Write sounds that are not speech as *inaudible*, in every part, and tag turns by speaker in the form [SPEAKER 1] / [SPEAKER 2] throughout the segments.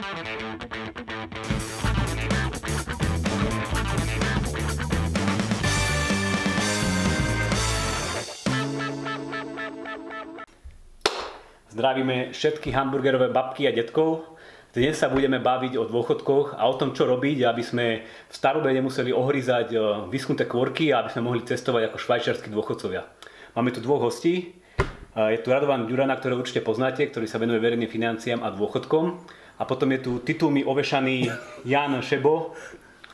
[SPEAKER 1] Zdravíme všetky hamburgerové babky a detkov. Dnes sa budeme baviť o dôchodkoch a o tom, čo robiť, aby sme v starobe nemuseli ohryzať e, vyschnuté kvorky a aby sme mohli cestovať ako švajčiarskí dôchodcovia. Máme tu dvoch hostí. E, je tu Radovan Ďurana, ktorého určite poznáte, ktorý sa venuje verejným financiám a dôchodkom. A potom je tu titulmi ovešaný Jan Šebo,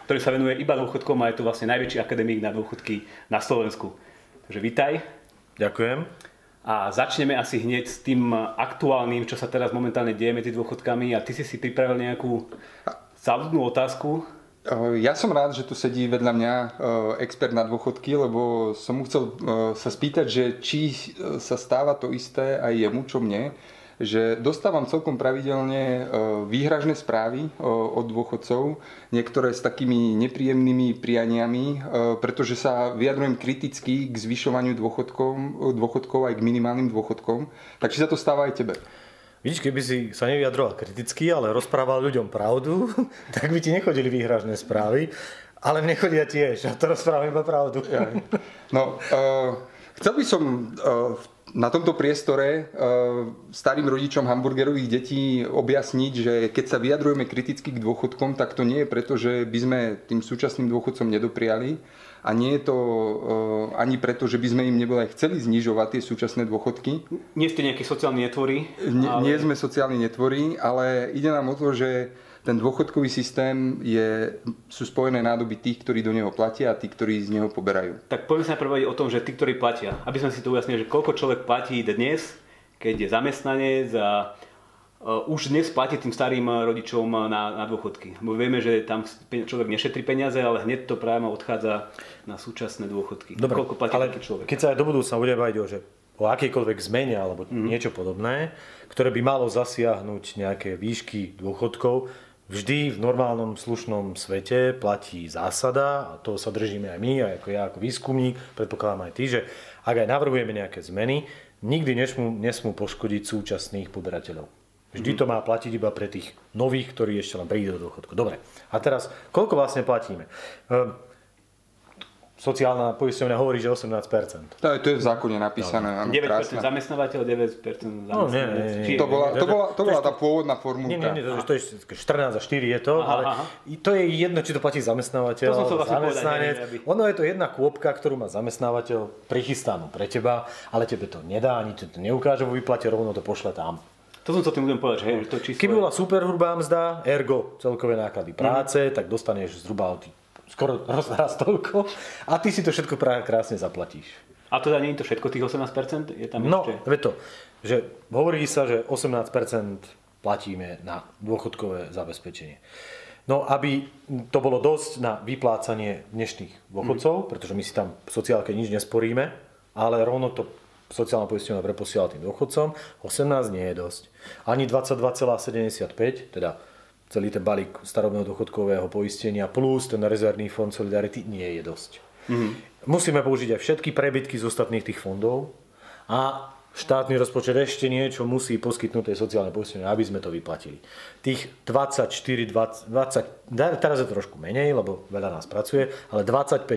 [SPEAKER 1] ktorý sa venuje iba dôchodkom a je to vlastne najväčší akademik na dôchodky na Slovensku. Takže vítaj.
[SPEAKER 2] Ďakujem.
[SPEAKER 1] A začneme asi hneď s tým aktuálnym, čo sa teraz momentálne deje medzi dôchodkami. A ty si si pripravil nejakú záľudnú otázku.
[SPEAKER 3] Ja som rád, že tu sedí vedľa mňa expert na dôchodky, lebo som mu chcel sa spýtať, že či sa stáva to isté aj jemu, čo mne, že dostávam celkom pravidelne e, výhražné správy e, od dôchodcov, niektoré s takými nepríjemnými prianiami, e, pretože sa vyjadrujem kriticky k zvyšovaniu dôchodkov aj k minimálnym dôchodkom. Tak či sa to stáva aj tebe?
[SPEAKER 2] Vidíš, keby si sa nevyjadroval kriticky, ale rozprával ľuďom pravdu, *laughs* tak by ti nechodili výhražné správy. Ale mne chodia tiež a to rozprávam iba pravdu.
[SPEAKER 3] No, uh, chcel by som uh, v na tomto priestore uh, starým rodičom hamburgerových detí objasniť, že keď sa vyjadrujeme kriticky k dôchodkom, tak to nie je preto, že by sme tým súčasným dôchodcom nedopriali a nie je to uh, ani preto, že by sme im neboli chceli znižovať tie súčasné dôchodky.
[SPEAKER 1] Nie ste nejakí sociálni netvorí?
[SPEAKER 3] Ale... Nie sme sociálni netvorí, ale ide nám o to, že ten dôchodkový systém je, sú spojené nádoby tých, ktorí do neho platia a tí, ktorí z neho poberajú.
[SPEAKER 1] Tak poďme sa najprv o tom, že tí, ktorí platia. Aby sme si to ujasnili, že koľko človek platí dnes, keď je zamestnanec a uh, už dnes platí tým starým rodičom na, na dôchodky. Bo vieme, že tam človek nešetrí peniaze, ale hneď to práve odchádza na súčasné dôchodky.
[SPEAKER 2] Dobre, koľko platí ale človek? Keď sa aj do budúcna bude baviť o, že o akejkoľvek zmene alebo mm. niečo podobné, ktoré by malo zasiahnuť nejaké výšky dôchodkov, Vždy v normálnom slušnom svete platí zásada, a toho sa držíme aj my, aj ako ja ako výskumník, predpokladám aj ty, že ak aj navrhujeme nejaké zmeny, nikdy nesmú, nesmú poškodiť súčasných poberateľov. Vždy to má platiť iba pre tých nových, ktorí ešte len prídu do dôchodku. Dobre, a teraz, koľko vlastne platíme? Ehm, sociálna poisťovňa hovorí, že 18%.
[SPEAKER 3] To je, to je v zákone napísané.
[SPEAKER 1] No. 9% krásne. zamestnávateľ, 9% zamestnávateľ. No, nie, nie,
[SPEAKER 3] nie, to, bola, to, bola, to bola tá pôvodná formulka.
[SPEAKER 2] Nie, nie, nie, to, to je 14 a 4 je to, aha, ale aha. to je jedno, či to platí zamestnávateľ, to som zamestnanec. Povedať, ono je to jedna kôpka, ktorú má zamestnávateľ prichystanú pre teba, ale tebe to nedá, ani to neukáže vo výplate, rovno to pošle tam.
[SPEAKER 1] To som sa tým budem povedať, že, hej, to
[SPEAKER 2] číslo Keby bola super hrubá mzda, ergo celkové náklady práce, mm. tak dostaneš zhruba od skoro raz toľko a ty si to všetko práve krásne zaplatíš.
[SPEAKER 1] A teda nie je to všetko, tých 18%? Je tam
[SPEAKER 2] no,
[SPEAKER 1] ešte...
[SPEAKER 2] to, že hovorí sa, že 18% platíme na dôchodkové zabezpečenie. No, aby to bolo dosť na vyplácanie dnešných dôchodcov, mm. pretože my si tam v sociálke nič nesporíme, ale rovno to sociálna poisťovňa preposiela tým dôchodcom, 18 nie je dosť. Ani 22,75, teda celý ten balík starobného dôchodkového poistenia plus ten rezervný fond Solidarity nie je dosť. Mm-hmm. Musíme použiť aj všetky prebytky z ostatných tých fondov a štátny rozpočet ešte niečo musí poskytnúť tej sociálnej poistenie, aby sme to vyplatili. Tých 24, 20, 20, teraz je trošku menej, lebo veľa nás pracuje, ale 25%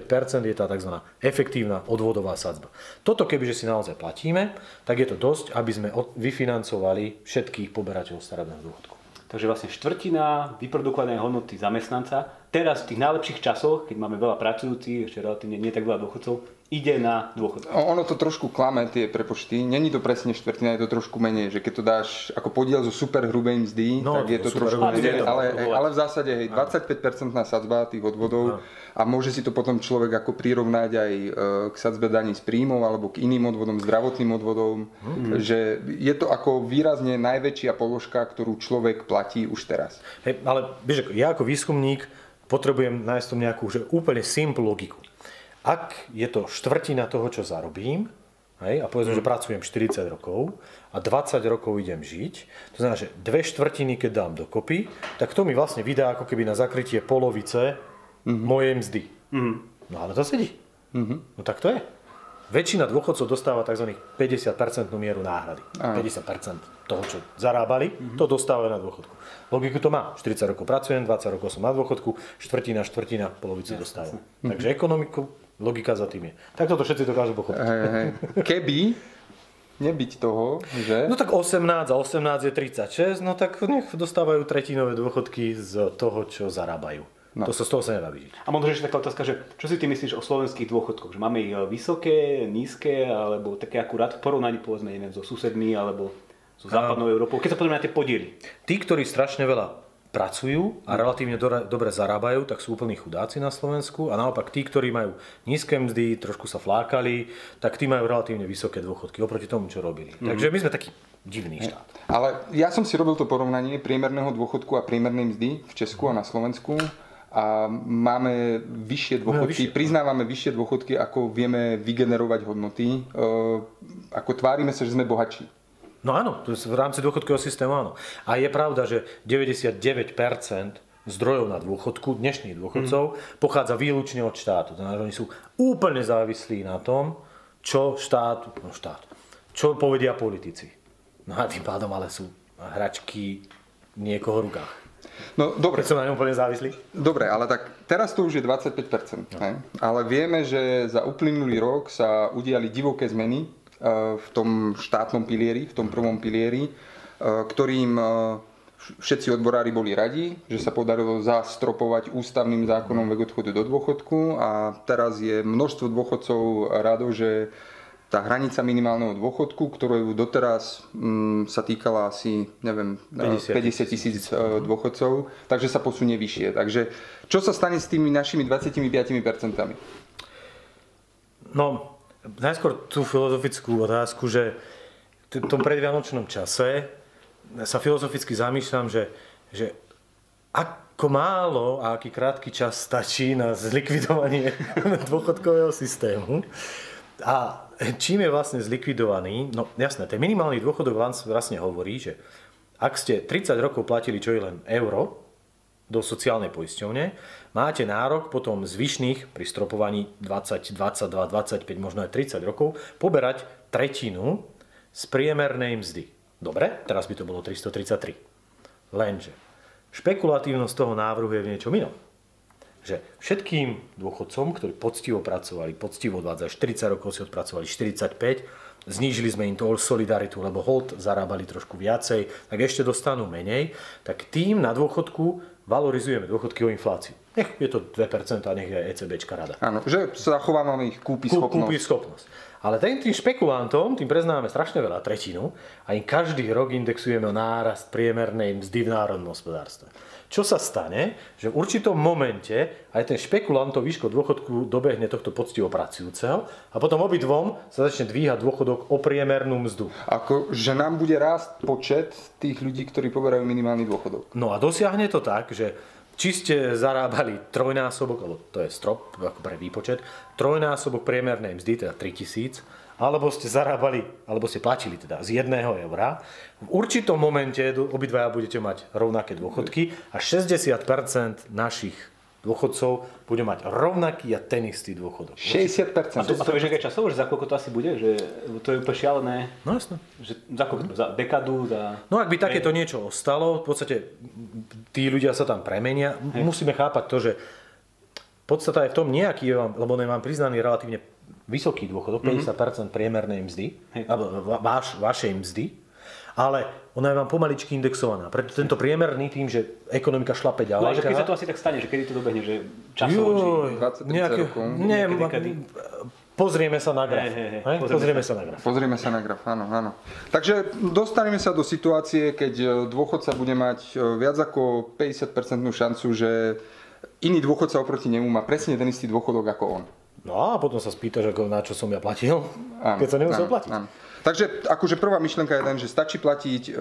[SPEAKER 2] je tá tzv. efektívna odvodová sadzba. Toto kebyže si naozaj platíme, tak je to dosť, aby sme vyfinancovali všetkých poberateľov starobného dôchodku.
[SPEAKER 1] Takže vlastne štvrtina vyprodukovanej hodnoty zamestnanca, teraz v tých najlepších časoch, keď máme veľa pracujúcich, ešte relatívne nie tak veľa dôchodcov, ide na dôchodok.
[SPEAKER 3] Ono to trošku klame, tie prepočty. Není to presne štvrtina, je to trošku menej. Že keď to dáš ako podiel zo super hrubej mzdy, no, tak je to trošku menej. Ale, ale v zásade hej, 25% sadzba tých odvodov. A môže si to potom človek ako prirovnať aj e, k sadzbe daní z príjmov alebo k iným odvodom, zdravotným odvodom, mm. že je to ako výrazne najväčšia položka, ktorú človek platí už teraz.
[SPEAKER 2] Hej, ale vieš, ja ako výskumník potrebujem nájsť tom nejakú že úplne simple logiku. Ak je to štvrtina toho, čo zarobím, hej, a povedzme, mm. že pracujem 40 rokov a 20 rokov idem žiť, to znamená, že dve štvrtiny, keď dám dokopy, tak to mi vlastne vydá ako keby na zakrytie polovice mm-hmm. mojej mzdy. Mm-hmm. No ale to sedí. Mm-hmm. No tak to je. väčšina dôchodcov dostáva tzv. 50% mieru náhrady.
[SPEAKER 3] Áno.
[SPEAKER 2] 50% toho, čo zarábali, to dostávajú na dôchodku. Logiku to má. 40 rokov pracujem, 20 rokov som na dôchodku, štvrtina, štvrtina, polovicu dostávam. Takže ekonomiku, logika za tým je. Takto to všetci dokážu pochopiť.
[SPEAKER 3] Hej, hej. Keby nebyť toho, že...
[SPEAKER 2] No tak 18 a 18 je 36, no tak nech dostávajú tretinové dôchodky z toho, čo zarábajú. No. To sa z toho sa nedá vyžiť.
[SPEAKER 1] A možno ešte taká otázka, že čo si ty myslíš o slovenských dôchodkoch? Že máme ich e, vysoké, nízke, alebo také akurát v porovnaní povedzme, neviem, so susedmi, alebo so západnou Európou? Keď sa pozrieme na tie podiely.
[SPEAKER 2] Tí, ktorí strašne veľa pracujú a relatívne do, dobre zarábajú, tak sú úplní chudáci na Slovensku a naopak tí, ktorí majú nízke mzdy, trošku sa flákali, tak tí majú relatívne vysoké dôchodky oproti tomu, čo robili. Mm. Takže my sme taký divný štát.
[SPEAKER 3] Ale ja som si robil to porovnanie priemerného dôchodku a priemernej mzdy v Česku a na Slovensku a máme vyššie dôchodky,
[SPEAKER 2] vyššie.
[SPEAKER 3] priznávame vyššie dôchodky, ako vieme vygenerovať hodnoty, e, ako tvárime sa, že sme bohatší.
[SPEAKER 2] No áno, to v rámci dôchodkového systému áno. A je pravda, že 99% zdrojov na dôchodku, dnešných dôchodcov, mm. pochádza výlučne od štátu. Znamená, že oni sú úplne závislí na tom, čo štát, no štát, čo povedia politici. No a tým pádom ale sú hračky niekoho rukách.
[SPEAKER 3] No dobre,
[SPEAKER 2] Keď som na ňom úplne závislý.
[SPEAKER 3] dobre, ale tak teraz to už je 25%. No. Ale vieme, že za uplynulý rok sa udiali divoké zmeny v tom štátnom pilieri, v tom prvom pilieri, e, ktorým e, všetci odborári boli radi, že sa podarilo zastropovať ústavným zákonom vek odchodu do dôchodku a teraz je množstvo dôchodcov rado, že tá hranica minimálneho dôchodku, ktorú doteraz mm, sa týkala asi, neviem,
[SPEAKER 2] 50
[SPEAKER 3] 50 tisíc e, dôchodcov, takže sa posunie vyššie. Takže čo sa stane s tými našimi 25%?
[SPEAKER 2] No, najskôr tú filozofickú otázku, že v tom predvianočnom čase sa filozoficky zamýšľam, že, že ako málo a aký krátky čas stačí na zlikvidovanie *laughs* dôchodkového systému. A čím je vlastne zlikvidovaný? No jasné, ten minimálny dôchodok vlastne hovorí, že ak ste 30 rokov platili čo je len euro do sociálnej poisťovne, máte nárok potom zvyšných pri stropovaní 20, 22, 25, možno aj 30 rokov poberať tretinu z priemernej mzdy. Dobre, teraz by to bolo 333. Lenže špekulatívnosť toho návrhu je v niečom inom. Že všetkým dôchodcom, ktorí poctivo pracovali, poctivo 20, 40 rokov si odpracovali, 45, znížili sme im to solidaritu, lebo hold zarábali trošku viacej, tak ešte dostanú menej, tak tým na dôchodku valorizujeme dôchodky o infláciu. Nech je to 2% a nech je ECBčka rada.
[SPEAKER 3] Áno, že zachovávame ich kúpy
[SPEAKER 2] Kú-
[SPEAKER 3] schopnosť.
[SPEAKER 2] Kúpi schopnosť. Ale tým, tým špekulantom, tým preznáme strašne veľa tretinu a im každý rok indexujeme o nárast priemernej mzdy v národnom hospodárstve. Čo sa stane, že v určitom momente aj ten špekulant to výško dôchodku dobehne tohto poctivo pracujúceho a potom obidvom sa začne dvíhať dôchodok o priemernú mzdu.
[SPEAKER 3] Ako, že nám bude rásť počet tých ľudí, ktorí poberajú minimálny dôchodok.
[SPEAKER 2] No a dosiahne to tak, že či ste zarábali trojnásobok, alebo to je strop ako pre výpočet, trojnásobok priemernej mzdy, teda 3000, alebo ste zarábali, alebo ste platili teda z jedného eura, v určitom momente obidvaja budete mať rovnaké dôchodky a 60% našich dôchodcov bude mať rovnaký a ten istý dôchodok.
[SPEAKER 3] 60%.
[SPEAKER 1] A to, a to vieš, aké časovo, že za koľko to asi bude? Že to je úplne šialené.
[SPEAKER 2] No jasno.
[SPEAKER 1] Že za koľko? Za dekadu? Za...
[SPEAKER 2] No ak by takéto niečo ostalo, v podstate tí ľudia sa tam premenia. Hej. Musíme chápať to, že podstata je v tom nejaký, lebo nemám priznaný relatívne vysoký dôchodok, 50% priemernej mzdy, alebo va- váš, vašej mzdy, ale ona je vám pomaličky indexovaná. Preto tento priemerný tým, že ekonomika šlape
[SPEAKER 1] No, ale
[SPEAKER 2] ďalej.
[SPEAKER 1] že keď sa to asi tak stane, že kedy to dobehne, že časovo, či...
[SPEAKER 2] Joj,
[SPEAKER 3] 20-30
[SPEAKER 2] nejaké,
[SPEAKER 3] rokov.
[SPEAKER 2] nie, ma-
[SPEAKER 1] dekady.
[SPEAKER 2] pozrieme sa na graf.
[SPEAKER 1] Hej, hej. Hej, Pozrieme
[SPEAKER 2] Pozrieme
[SPEAKER 1] sa.
[SPEAKER 2] sa na graf.
[SPEAKER 3] Pozrieme sa na graf, áno, áno. Takže dostaneme sa do situácie, keď e, dôchodca bude mať e, viac ako 50% šancu, že iný dôchodca oproti nemu má presne ten istý dôchodok ako on.
[SPEAKER 2] No a potom sa spýtaš, ako, na čo som ja platil,
[SPEAKER 3] Áno,
[SPEAKER 2] keď som nemusel
[SPEAKER 3] áno,
[SPEAKER 2] platiť.
[SPEAKER 3] áno. Takže akože prvá myšlienka je len, že stačí platiť e,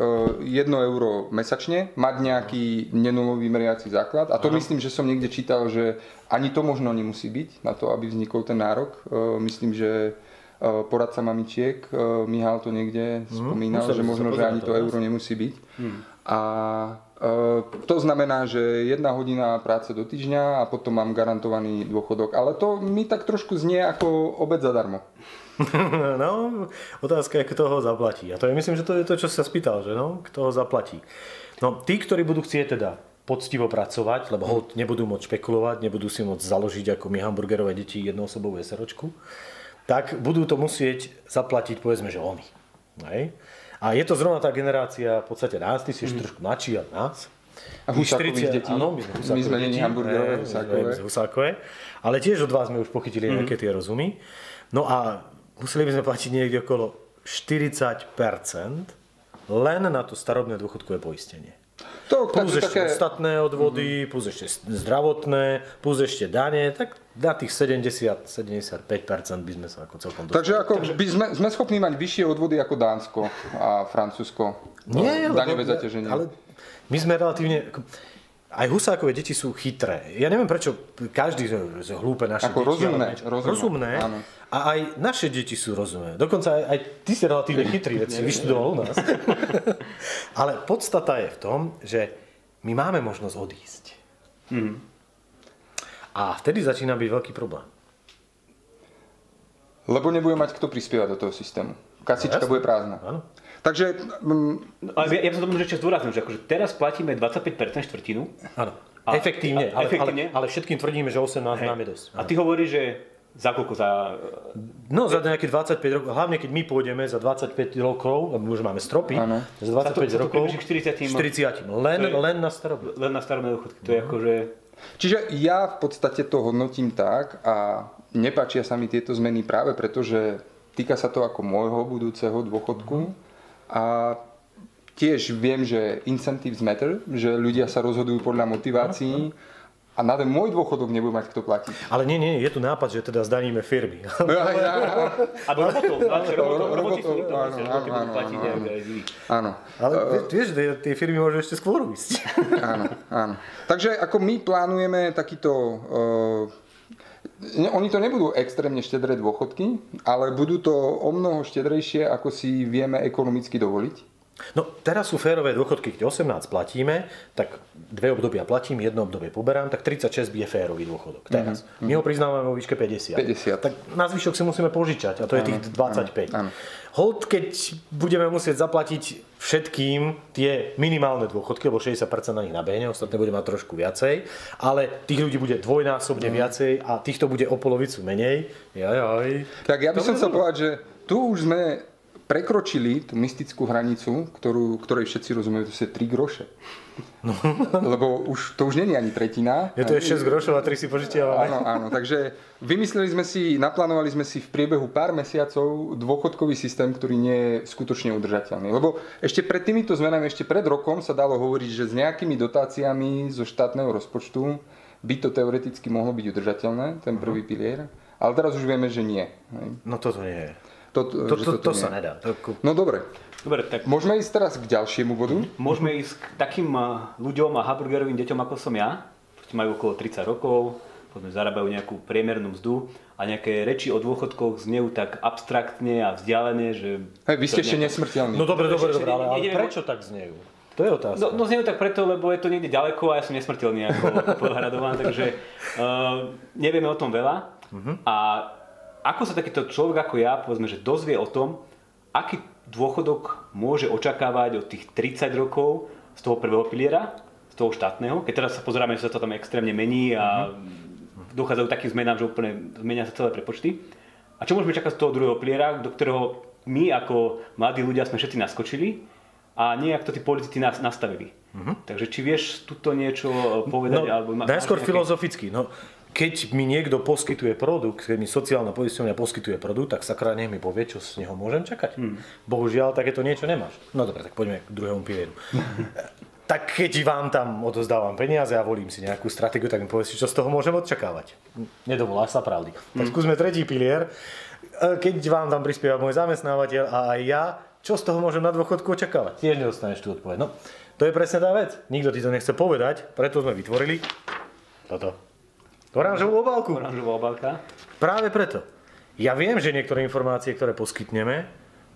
[SPEAKER 3] 1 euro mesačne, mať nejaký nenulový meriaci základ. A to myslím, že som niekde čítal, že ani to možno nemusí byť na to, aby vznikol ten nárok. E, myslím, že e, poradca mamičiek, e, Mihal to niekde spomínal,
[SPEAKER 2] museli
[SPEAKER 3] že možno, že ani to euro nemusí byť. A e, to znamená, že jedna hodina práce do týždňa a potom mám garantovaný dôchodok. Ale to mi tak trošku znie ako obed zadarmo. *laughs*
[SPEAKER 2] no, otázka je, kto ho zaplatí. A to je, myslím, že to je to, čo sa spýtal, že no, kto ho zaplatí. No, tí, ktorí budú chcieť teda poctivo pracovať, lebo hold nebudú môcť špekulovať, nebudú si môcť založiť ako my hamburgerové deti jednoosobovú SROčku, tak budú to musieť zaplatiť, povedzme, že oni. Hej? A je to zrovna tá generácia v podstate nás, ty si ešte trošku mladší od nás.
[SPEAKER 3] A Husákových detí.
[SPEAKER 2] Áno, my sme,
[SPEAKER 3] My sme není hamburgerové, Husákové.
[SPEAKER 2] Husákové. Ale tiež od vás sme už pochytili nejaké tie rozumy. No a museli by sme platiť niekde okolo 40% len na to starobné dôchodkové poistenie.
[SPEAKER 3] To,
[SPEAKER 2] Plus
[SPEAKER 3] tak,
[SPEAKER 2] ešte
[SPEAKER 3] také,
[SPEAKER 2] ostatné odvody, plus ešte zdravotné, plus ešte dane, tak na tých 70-75% by sme sa ako celkom dostali.
[SPEAKER 3] takže ako by sme, sme schopní mať vyššie odvody ako Dánsko a Francúzsko.
[SPEAKER 2] Nie,
[SPEAKER 3] Daňové
[SPEAKER 2] lebo-
[SPEAKER 3] zaťaženie.
[SPEAKER 2] Ale my sme relatívne... Aj husákové deti sú chytré. Ja neviem, prečo každý z, hlúpe naše
[SPEAKER 3] Ako
[SPEAKER 2] deti...
[SPEAKER 3] rozumné,
[SPEAKER 2] ale
[SPEAKER 3] rozumné,
[SPEAKER 2] rozumné.
[SPEAKER 3] áno.
[SPEAKER 2] A aj naše deti sú rozumné. Dokonca aj, aj ty si relatívne chytrý, veď si vyštudoval u nás. *laughs* ale podstata je v tom, že my máme možnosť odísť.
[SPEAKER 3] Mhm.
[SPEAKER 2] A vtedy začína byť veľký problém.
[SPEAKER 3] Lebo nebude mať kto prispievať do toho systému. Kasička
[SPEAKER 2] Jasné.
[SPEAKER 3] bude prázdna.
[SPEAKER 2] Áno.
[SPEAKER 3] Takže mm,
[SPEAKER 1] Ale ja, ja by som to možno ešte zdôraznil, že akože teraz platíme 25% štvrtinu.
[SPEAKER 2] Áno.
[SPEAKER 1] A-
[SPEAKER 2] efektívne,
[SPEAKER 1] a-
[SPEAKER 2] ale,
[SPEAKER 1] efektívne?
[SPEAKER 2] Ale, ale všetkým tvrdíme, že 18
[SPEAKER 1] Hej.
[SPEAKER 2] nám je dosť.
[SPEAKER 1] A ty hovoríš, že za koľko? Za...
[SPEAKER 2] No za nejaké 25 rokov, hlavne keď my pôjdeme za 25 rokov, lebo už máme stropy,
[SPEAKER 3] Áno.
[SPEAKER 2] za 25
[SPEAKER 1] Za to- za to
[SPEAKER 2] rokov,
[SPEAKER 1] približne k 40.
[SPEAKER 2] 40, len,
[SPEAKER 1] je-
[SPEAKER 2] len na starobu.
[SPEAKER 1] Len na starobné dôchodky. To je akože...
[SPEAKER 3] Čiže ja v podstate to hodnotím tak a nepáčia sa mi tieto zmeny práve preto, že týka sa to ako môjho budúceho dôchodku a tiež viem, že incentives matter, že ľudia sa rozhodujú podľa motivácií a na ten môj dôchodok nebude mať kto platiť.
[SPEAKER 2] Ale nie, nie, je tu nápad, že teda zdaníme firmy. *laughs*
[SPEAKER 3] Ja, ja,
[SPEAKER 1] Alebo robotov. Znači, robotov,
[SPEAKER 3] áno.
[SPEAKER 2] Ale vie- vieš, tie, tie firmy môžu ešte skôr ísť. *laughs*
[SPEAKER 3] Áno, áno. Takže ako my plánujeme takýto... Oni to nebudú extrémne štedré dôchodky, ale budú to o mnoho štedrejšie, ako si vieme ekonomicky dovoliť.
[SPEAKER 2] No teraz sú férové dôchodky, keď 18 platíme, tak dve obdobia platím, jedno obdobie poberám, tak 36 je férový dôchodok. Teraz. My ho priznávame vo výške 50.
[SPEAKER 3] 50.
[SPEAKER 2] Tak na zvyšok si musíme požičať a to je tých 25.
[SPEAKER 3] áno.
[SPEAKER 2] Hold, keď budeme musieť zaplatiť všetkým tie minimálne dôchodky, lebo 60% na nich nabehne, ostatné bude mať trošku viacej, ale tých ľudí bude dvojnásobne viacej a týchto bude o polovicu menej. Jajaj.
[SPEAKER 3] Tak ja by som chcel povedať, že tu už sme prekročili tú mystickú hranicu, ktorú, ktorej všetci rozumejú, to sú 3 groše. No. *laughs* Lebo už, to už není ani tretina.
[SPEAKER 2] Je to je 6 grošov a 3 si požičiavame.
[SPEAKER 3] Áno, áno, takže vymysleli sme si, naplánovali sme si v priebehu pár mesiacov dôchodkový systém, ktorý nie je skutočne udržateľný. Lebo ešte pred týmito zmenami, ešte pred rokom sa dalo hovoriť, že s nejakými dotáciami zo štátneho rozpočtu by to teoreticky mohlo byť udržateľné, ten prvý pilier. Ale teraz už vieme, že nie.
[SPEAKER 2] No toto nie je.
[SPEAKER 3] To,
[SPEAKER 2] To,
[SPEAKER 3] že
[SPEAKER 2] to,
[SPEAKER 3] toto
[SPEAKER 2] to
[SPEAKER 3] nie.
[SPEAKER 2] sa nedá. To,
[SPEAKER 3] No dobre,
[SPEAKER 1] Dobre, tak
[SPEAKER 3] môžeme ísť teraz k ďalšiemu bodu.
[SPEAKER 1] môžeme ísť k takým a, ľuďom a hamburgerovým deťom, ako som ja. Proste majú okolo 30 rokov, potom zarábajú nejakú priemernú mzdu a nejaké reči o dôchodkoch znejú tak abstraktne a vzdialené, že...
[SPEAKER 3] Hej, vy ste
[SPEAKER 1] to
[SPEAKER 3] ešte
[SPEAKER 1] nejako-
[SPEAKER 3] nesmrteľní.
[SPEAKER 2] No dobre, dobre, dobre, ale, ale prečo tak znejú? To je otázka.
[SPEAKER 1] No, no znie tak preto, lebo je to niekde ďaleko a ja som nesmrteľný ako podhradován, takže uh, nevieme o tom veľa. A ako sa takýto človek ako ja, povedzme, že dozvie o tom, aký dôchodok môže očakávať od tých 30 rokov z toho prvého piliera, z toho štátneho, keď teraz sa pozeráme, že sa to tam extrémne mení a dochádzajú k takým zmenám, že úplne zmenia sa celé prepočty. A čo môžeme čakať z toho druhého piliera, do ktorého my ako mladí ľudia sme všetci naskočili a nejak to tí politici nás nastavili. Takže či vieš tuto niečo povedať?
[SPEAKER 2] No,
[SPEAKER 1] alebo má-
[SPEAKER 2] najskôr
[SPEAKER 1] nejaké-
[SPEAKER 2] filozoficky. No, keď mi niekto poskytuje produkt, keď mi sociálna poisťovňa poskytuje produkt, tak sakra nech mi povie, čo z neho môžem čakať.
[SPEAKER 1] Hmm.
[SPEAKER 2] Bohužiaľ, takéto niečo nemáš. No dobre, tak poďme k druhému pilieru. *laughs* tak keď vám tam odozdávam peniaze a volím si nejakú stratégiu, tak mi povedz, čo z toho môžem očakávať. Nedovoláš sa pravdy. Tak skúsme tretí pilier. E, Keď vám tam prispieva môj zamestnávateľ a aj ja, čo z toho môžem na dôchodku očakávať? Tiež nedostaneš tú odpoveď. No, to je presne tá vec. Nikto ti to nechce povedať, preto sme vytvorili toto. Oranžovú obálku.
[SPEAKER 1] Oranžová obálka.
[SPEAKER 2] Práve preto. Ja viem, že niektoré informácie, ktoré poskytneme,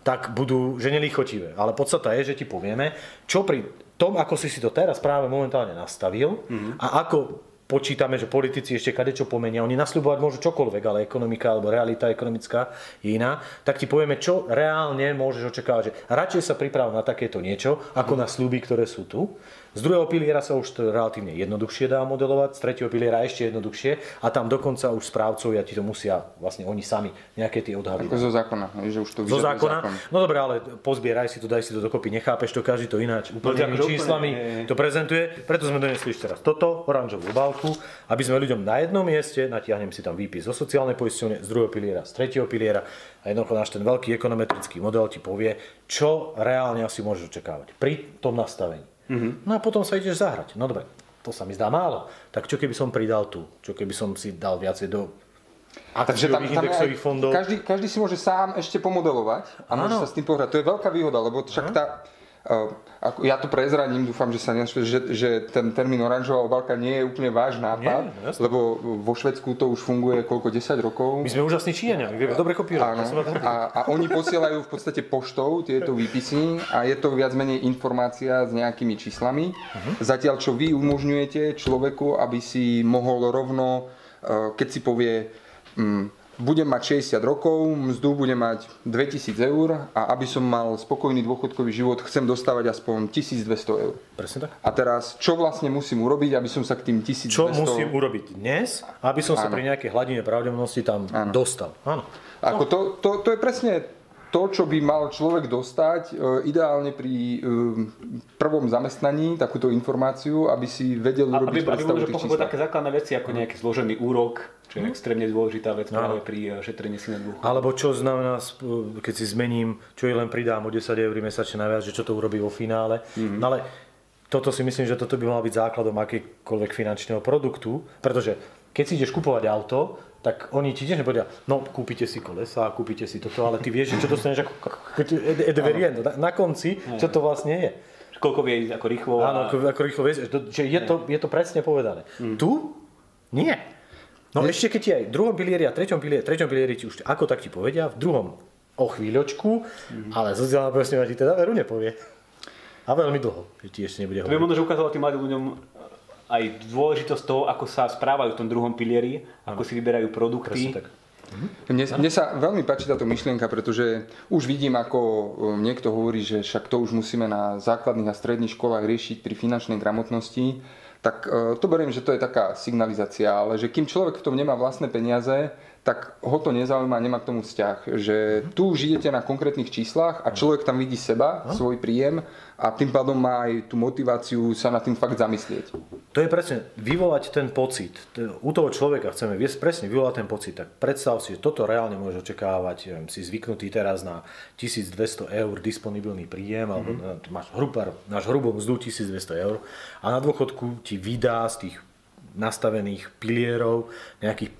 [SPEAKER 2] tak budú, že nelichotivé. Ale podstata je, že ti povieme, čo pri tom, ako si si to teraz práve momentálne nastavil
[SPEAKER 1] Mhm.
[SPEAKER 2] a ako počítame, že politici ešte kadečo pomenia, oni nasľubovať môžu čokoľvek, ale ekonomika alebo realita ekonomická je iná, tak ti povieme, čo reálne môžeš očakávať. Že radšej sa priprav na takéto niečo, ako na sľuby, ktoré sú tu. Z druhého piliera sa už relatívne jednoduchšie dá modelovať, z tretieho piliera ešte jednoduchšie a tam dokonca už správcovia ti to musia vlastne oni sami nejaké tie odhady.
[SPEAKER 3] Ako zo zákona, že už to
[SPEAKER 2] Zo zákona?
[SPEAKER 3] zákon.
[SPEAKER 2] No dobre, ale pozbieraj si to, daj si to dokopy, nechápeš to, každý to ináč úplne
[SPEAKER 1] úplne,
[SPEAKER 2] číslami
[SPEAKER 1] hej.
[SPEAKER 2] to prezentuje, preto sme donesli ešte raz toto, oranžovú obálku, aby sme ľuďom na jednom mieste, natiahnem si tam výpis zo sociálnej poisťovne, z druhého piliera, z tretieho piliera a jednoducho náš ten veľký ekonometrický model ti povie, čo reálne asi môžeš očakávať pri tom nastavení.
[SPEAKER 1] Mhm.
[SPEAKER 2] No a potom sa ideš zahrať. No dobre, to sa mi zdá málo. Tak čo keby som pridal tu? Čo keby som si dal viacej do
[SPEAKER 3] Takže tam, tam
[SPEAKER 2] indexových
[SPEAKER 3] aj,
[SPEAKER 2] fondov?
[SPEAKER 3] každý, každý si môže sám ešte pomodelovať a môže
[SPEAKER 2] Áno.
[SPEAKER 3] sa s tým pohrať. To je veľká výhoda, lebo však tá, ako, ja to prezraním, dúfam, že sa nenaštve, že, že ten termín oranžová obálka nie je úplne váš nápad,
[SPEAKER 2] Nie,
[SPEAKER 3] lebo vo Švedsku to už funguje koľko, 10 rokov.
[SPEAKER 2] My sme úžasní Číňania, my vieme dobre kopírovať.
[SPEAKER 3] Áno. A, a oni posielajú v podstate poštou tieto výpisy a je to viac menej informácia s nejakými číslami. Zatiaľ, čo vy umožňujete človeku, aby si mohol rovno, eh, keď si povie, mm, budem mať 60 rokov, mzdu budem mať 2000 eur a aby som mal spokojný dôchodkový život, chcem dostávať aspoň 1200 eur.
[SPEAKER 2] Presne tak.
[SPEAKER 3] A teraz, čo vlastne musím urobiť, aby som sa k tým 1200...
[SPEAKER 2] Čo musím urobiť dnes, aby som sa
[SPEAKER 3] Áno.
[SPEAKER 2] pri nejakej hladine pravdepodobnosti tam
[SPEAKER 3] Áno.
[SPEAKER 2] dostal. Áno.
[SPEAKER 3] Ako to, to, to je presne to, čo by mal človek dostať e, ideálne pri e, prvom zamestnaní, takúto informáciu, aby si vedel
[SPEAKER 1] A
[SPEAKER 3] urobiť
[SPEAKER 1] aby, aby
[SPEAKER 3] predstavu
[SPEAKER 1] môže
[SPEAKER 3] tých
[SPEAKER 1] také základné veci, ako nejaký zložený úrok, čo je extrémne dôležitá vec práve pri eh, šetrení si na dôchodku.
[SPEAKER 2] Alebo čo znamená, keď si zmením, čo je len pridám o 10 eur mesačne naviac, že čo to urobí vo finále.
[SPEAKER 3] Mhm.
[SPEAKER 2] No ale toto si myslím, že toto by mal byť základom akýkoľvek finančného produktu, pretože keď si ideš kupovať auto, tak oni ti tiež nepovedia, no kúpite si kolesa, kúpite si toto, ale ty vieš, že čo dostaneš ako, ako, ako ed- edverien, na, na konci, čo to vlastne je.
[SPEAKER 1] Koľko vie ako rýchlo.
[SPEAKER 2] Áno, ako, ako rýchlo vieš, že- je to, je to presne povedané. Tu? Nie. No ešte keď ti aj v druhom pilieri a treťom pilieri, treťom pilieri ti už ako tak ti povedia, v druhom o chvíľočku, ale sociálna poistňovňa ti teda veru nepovie. A veľmi dlho, že ti ešte nebude
[SPEAKER 1] To by
[SPEAKER 2] hovoriť.
[SPEAKER 1] možno že ukázalo tým mladým ľuďom aj dôležitosť toho, ako sa správajú v tom druhom pilieri, ako si vyberajú produkty.
[SPEAKER 2] Presne tak.
[SPEAKER 3] Mne, mne sa veľmi páči táto myšlienka, pretože už vidím, ako e, niekto hovorí, že však to už musíme na základných a stredných školách riešiť pri finančnej gramotnosti. Tak e, to beriem, že to je taká signalizácia, ale že kým človek v tom nemá vlastné peniaze, tak ho to nezaujíma, nemá k tomu vzťah. Že tu už idete na konkrétnych číslach a človek tam vidí seba, svoj príjem a tým pádom má aj tú motiváciu sa nad tým fakt zamyslieť.
[SPEAKER 2] To je presne vyvolať ten pocit. U toho človeka chceme viesť presne vyvolať ten pocit. Tak predstav si, že toto reálne môžeš očakávať. ja si zvyknutý teraz na 1200 eur disponibilný príjem, alebo na- máš hrubár, náš hrubú mzdu 1200 eur a na dôchodku ti vydá z tých nastavených pilierov nejakých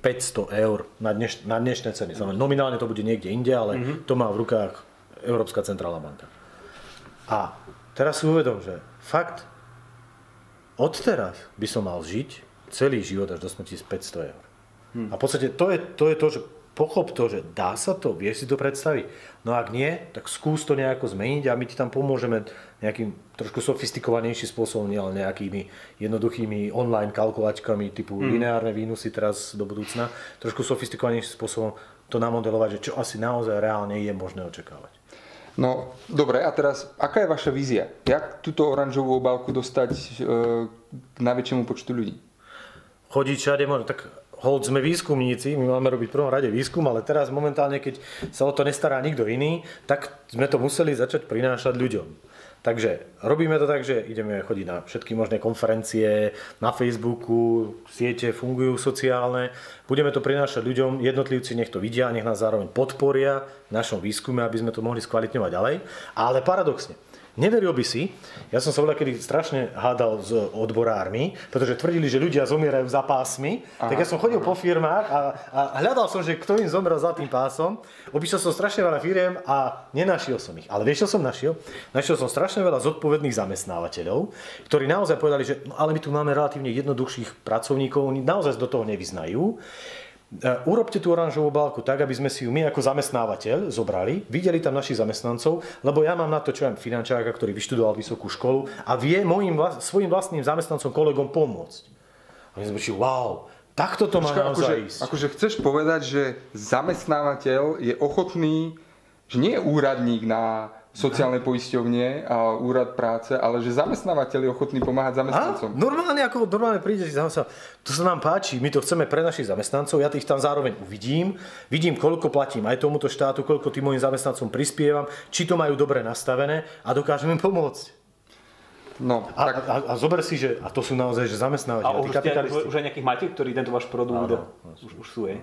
[SPEAKER 2] 500 eur na, dneš, na dnešné ceny. Samozrejme, nominálne to bude niekde inde, ale to má v rukách Európska centrálna banka. A teraz si uvedom, že fakt odteraz by som mal žiť celý život až do smrti s 500 eur. A v podstate to je, to je to, že pochop to, že dá sa to, vieš si to predstaviť. No ak nie, tak skús to nejako zmeniť a my ti tam pomôžeme nejakým trošku sofistikovanejším spôsobom, nielen nejakými jednoduchými online kalkulačkami typu lineárne výnosy teraz do budúcna, trošku sofistikovanejším spôsobom to namodelovať, že čo asi naozaj reálne je možné očakávať.
[SPEAKER 3] No, dobre, a teraz, aká je vaša vízia? Jak túto oranžovú obálku dostať e, k najväčšiemu počtu ľudí?
[SPEAKER 2] chodiť všade možno, tak hold sme výskumníci, my máme robiť v prvom rade výskum, ale teraz momentálne, keď sa o to nestará nikto iný, tak sme to museli začať prinášať ľuďom. Takže robíme to tak, že ideme chodiť na všetky možné konferencie, na Facebooku, siete fungujú sociálne. Budeme to prinášať ľuďom, jednotlivci nech to vidia, nech nás zároveň podporia v našom výskume, aby sme to mohli skvalitňovať ďalej. Ale paradoxne, Neveril by si, ja som sa veľa kedy strašne hádal s odborármi, pretože tvrdili, že ľudia zomierajú za pásmi, aha, tak ja som chodil aha. po firmách a, a hľadal som, že kto im zomrel za tým pásom. Obišiel som strašne veľa firiem a nenašiel som ich. Ale vieš, čo som našiel? Našiel som strašne veľa zodpovedných zamestnávateľov, ktorí naozaj povedali, že no, ale my tu máme relatívne jednoduchších pracovníkov, oni naozaj do toho nevyznajú. Urobte tú oranžovú obálku tak, aby sme si ju my ako zamestnávateľ zobrali, videli tam našich zamestnancov, lebo ja mám na to, čo ja finančáka, ktorý vyštudoval vysokú školu a vie mojim, svojim vlastným zamestnancom, kolegom pomôcť. A my sme počuli, wow, takto to má naozaj
[SPEAKER 3] akože,
[SPEAKER 2] ísť.
[SPEAKER 3] akože chceš povedať, že zamestnávateľ je ochotný, že nie je úradník na sociálnej poisťovne a úrad práce, ale že zamestnávateľ je ochotný pomáhať zamestnancom.
[SPEAKER 2] normálne ako normálne príde si zamestnanec. To sa nám páči, my to chceme pre našich zamestnancov, ja tých tam zároveň uvidím, vidím, koľko platím aj tomuto štátu, koľko tým mojim zamestnancom prispievam, či to majú dobre nastavené a dokážem im pomôcť.
[SPEAKER 3] No,
[SPEAKER 2] A,
[SPEAKER 3] tak
[SPEAKER 2] a, a zober si, že a to sú naozaj že
[SPEAKER 1] A
[SPEAKER 2] zamestnávateľi, tí
[SPEAKER 1] už, ste,
[SPEAKER 2] kapitalisti.
[SPEAKER 1] už aj nejakých máte, ktorí tento váš produkt už, už sú, je.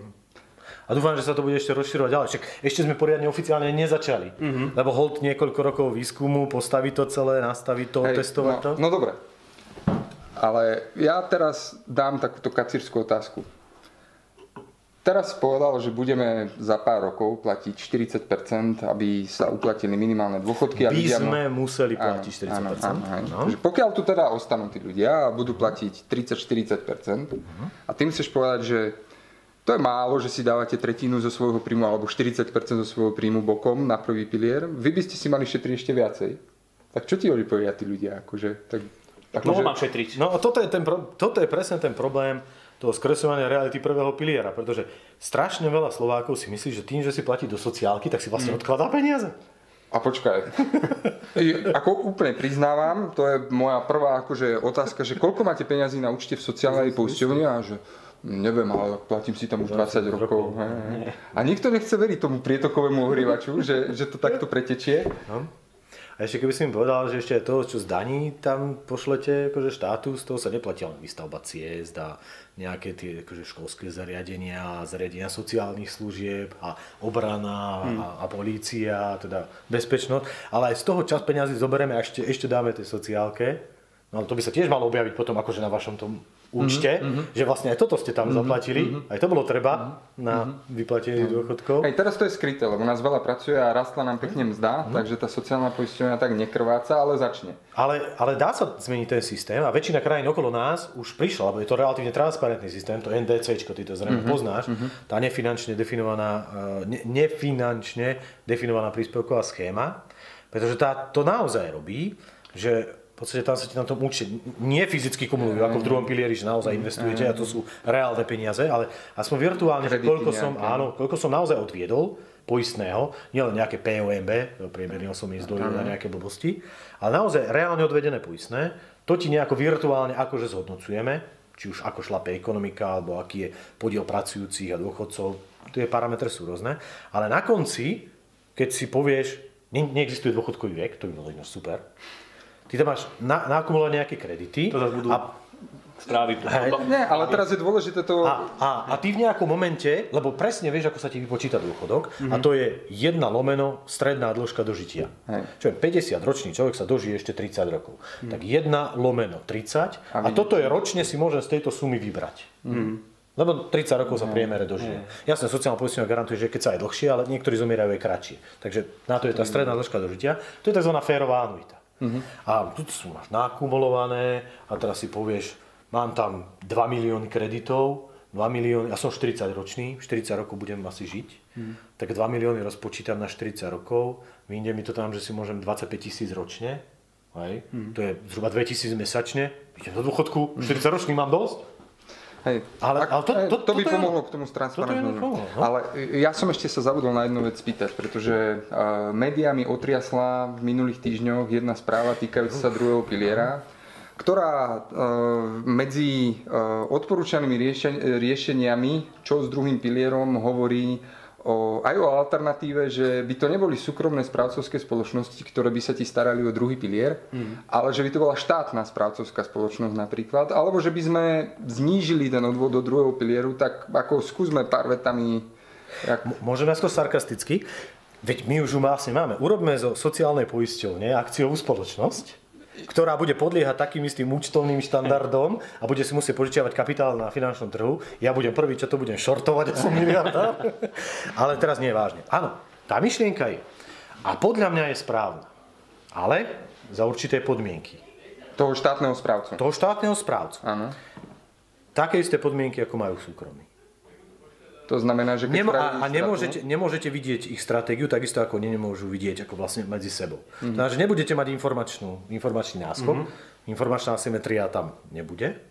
[SPEAKER 2] A dúfam, že sa to bude ešte rozširovať ďalej. Však ešte sme poriadne oficiálne nezačali.
[SPEAKER 3] Mhm.
[SPEAKER 2] Lebo hold niekoľko rokov výskumu, postaviť to celé, nastaviť to,
[SPEAKER 3] hej,
[SPEAKER 2] testovať
[SPEAKER 3] no,
[SPEAKER 2] to.
[SPEAKER 3] no dobre. Ale ja teraz dám takúto kacírskú otázku. Teraz povedal, že budeme za pár rokov platiť 40%, aby sa uplatili minimálne dôchodky. a
[SPEAKER 2] By
[SPEAKER 3] ľudia
[SPEAKER 2] sme
[SPEAKER 3] mo-
[SPEAKER 2] museli
[SPEAKER 3] Áno,
[SPEAKER 2] platiť 40%.
[SPEAKER 3] áno, áno, áno.
[SPEAKER 2] No.
[SPEAKER 3] Pokiaľ tu teda ostanú tí ľudia a budú platiť 30-40% a tým chceš povedať, že to je málo, že si dávate tretinu zo svojho príjmu alebo 40% zo svojho príjmu bokom na prvý pilier, vy by ste si mali šetriť ešte viacej. Tak čo ti oni povedia tí ľudia? Akože, tak,
[SPEAKER 1] Koho
[SPEAKER 3] akože,
[SPEAKER 1] mám šetriť?
[SPEAKER 2] No a toto je, ten, pro- toto je presne ten problém toho skresovania reality prvého piliera, pretože strašne veľa Slovákov si myslí, že tým, že si platí do sociálky, tak si vlastne odkladá peniaze.
[SPEAKER 3] A počkaj. *laughs* Ako úplne priznávam, to je moja prvá akože, otázka, že koľko máte peňazí na účte v sociálnej poisťovni a že neviem, ale platím si tam už 20 rokov. hej. A nikto nechce veriť tomu prietokovému ohrievaču, že, že to takto pretečie.
[SPEAKER 2] A ešte keby si mi povedal, že ešte to, čo z daní tam pošlete akože štátu, z toho sa neplatí len výstavba ciest a nejaké tie akože školské zariadenia, zariadenia sociálnych služieb a obrana
[SPEAKER 3] Hmm.
[SPEAKER 2] a, a polícia, teda bezpečnosť, ale aj z toho čas peniazy zoberieme a ešte, ešte dáme tej sociálke. No ale to by sa tiež malo objaviť potom akože na vašom tom účte,
[SPEAKER 3] Mhm,
[SPEAKER 2] že vlastne aj toto ste tam zaplatili, aj to bolo treba na vyplatenie dôchodkov.
[SPEAKER 3] Aj teraz to je skryté, lebo nás veľa pracuje a rastla nám pekne mzda, takže tá sociálna poisťovňa tak nekrváca, ale začne.
[SPEAKER 2] Ale, ale dá sa zmeniť ten systém a väčšina krajín okolo nás už prišla, lebo je to relatívne transparentný systém, to NDC, ty to zrejme mm-hmm. poznáš, tá nefinančne definovaná, e, ne, nefinančne definovaná príspevková schéma, pretože tá to naozaj robí, že podstate tam sa ti na tom účte nie fyzicky kumulujú, ako v druhom pilieri, že naozaj investujete a to sú reálne peniaze, ale aspoň virtuálne,
[SPEAKER 3] Kredity
[SPEAKER 2] koľko som,
[SPEAKER 3] nejaké.
[SPEAKER 2] áno, koľko som naozaj odviedol poistného, nielen nejaké POMB, priemerný osobný zdroj na nejaké blbosti, ale naozaj reálne odvedené poistné, to ti nejako virtuálne akože zhodnocujeme, či už ako šlape ekonomika, alebo aký je podiel pracujúcich a dôchodcov, tie parametre sú rôzne, ale na konci, keď si povieš, ne, neexistuje dôchodkový vek, to by bolo super, ty tam máš na, naakumulovať nejaké kredity
[SPEAKER 1] To zase budú
[SPEAKER 2] a
[SPEAKER 1] správy.
[SPEAKER 2] Hej.
[SPEAKER 3] Nie, ale teraz je dôležité to...
[SPEAKER 2] a, a, a ty v nejakom momente, lebo presne vieš, ako sa ti vypočíta dôchodok, mm-hmm. a to je jedna lomeno stredná dĺžka dožitia.
[SPEAKER 3] Hej.
[SPEAKER 2] Čo je 50 ročný človek sa dožije ešte 30 rokov. Mm. Tak jedna lomeno 30 a, a toto je ročne si môžem z tejto sumy vybrať. Mm. Lebo 30 rokov sa priemere dožije. Jasne, sociálna poistenia garantuje, že keď sa aj dlhšie, ale niektorí zomierajú aj kratšie. Takže na to je tá stredná dĺžka dožitia. To je tzv. férová anuita. A tu sú máš nakumulované a teraz si povieš, mám tam 2 milióny kreditov, 2 milióny, ja som 40 ročný, 40 rokov budem asi žiť, tak 2 milióny rozpočítam na 40 rokov, vyjde mi to tam, že si môžem 25 tisíc ročne, hej, to je zhruba 2 tisíc mesačne, idem do dôchodku, 40 ročný mám dosť,
[SPEAKER 3] Hej.
[SPEAKER 2] Ale-
[SPEAKER 3] Ak-
[SPEAKER 2] ale to-
[SPEAKER 3] hej,
[SPEAKER 2] to-
[SPEAKER 3] to by
[SPEAKER 2] toto je-
[SPEAKER 3] pomohlo k tomu transparentnému.
[SPEAKER 2] pomohlo, no.
[SPEAKER 3] Ale ja som ešte sa zabudol na jednu vec spýtať, pretože uh, médiá mi otriasla v minulých týždňoch jedna správa týkajúca sa druhého piliera, ktorá uh, medzi uh, odporúčanými riešen- riešeniami, čo s druhým pilierom hovorí o, aj o alternatíve, že by to neboli súkromné správcovské spoločnosti, ktoré by sa ti starali o druhý pilier, mm. ale že by to bola štátna správcovská spoločnosť napríklad, alebo že by sme znížili ten odvod do druhého pilieru, tak ako skúsme pár vetami. Jak...
[SPEAKER 2] Môžem skôr sarkasticky, veď my už ju vlastne máme. Urobme zo sociálnej poisťovne akciovú spoločnosť, ktorá bude podliehať takým istým účtovným štandardom a bude si musieť požičiavať kapitál na finančnom trhu. Ja budem prvý, čo to budem šortovať, ja som miliardár. *laughs* Ale teraz nie je vážne. Áno, tá myšlienka je. A podľa mňa je správna. Ale za určité podmienky.
[SPEAKER 3] Toho štátneho správcu.
[SPEAKER 2] Toho štátneho správcu.
[SPEAKER 3] Áno.
[SPEAKER 2] Také isté podmienky, ako majú súkromní.
[SPEAKER 3] To znamená, že keď
[SPEAKER 2] Nemo, a, a
[SPEAKER 3] stratu-
[SPEAKER 2] nemôžete, nemôžete vidieť ich stratégiu, takisto ako nemôžu vidieť ako vlastne medzi sebou. Mm-hmm. Znamená, že nebudete mať informačnú, informačný náskok, mm-hmm. informačná asymetria tam nebude.